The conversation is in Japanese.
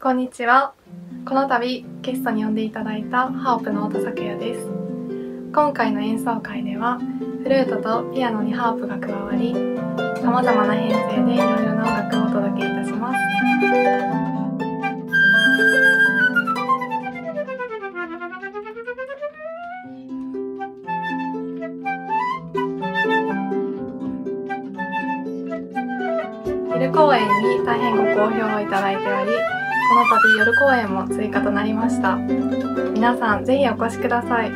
こんにちは。この度ゲストに呼んでいただいたハープの太田咲也です。今回の演奏会ではフルートとピアノにハープが加わり、様々な編成でいろいろな音楽をお届けいたします。昼公演に大変ご好評をいただいており、この度夜公演も追加となりました。皆さんぜひお越しください。